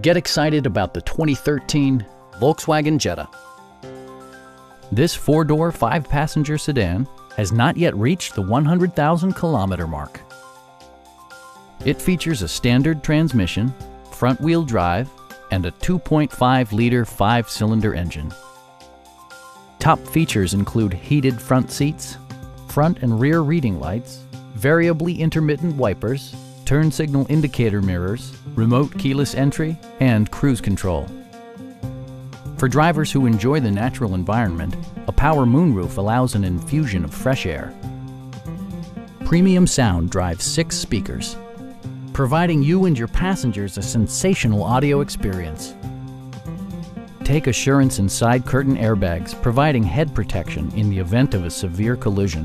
Get excited about the 2013 Volkswagen Jetta. This four-door, five-passenger sedan has not yet reached the 100,000 kilometer mark. It features a standard transmission, front-wheel drive, and a 2.5-liter five-cylinder engine. Top features include heated front seats, front and rear reading lights, variably intermittent wipers, turn signal indicator mirrors, remote keyless entry, and cruise control. For drivers who enjoy the natural environment, a power moonroof allows an infusion of fresh air. Premium sound drives six speakers, providing you and your passengers a sensational audio experience. Take assurance in side curtain airbags, providing head protection in the event of a severe collision.